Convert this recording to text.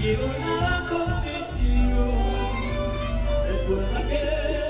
quiero nada contigo. Recuerda que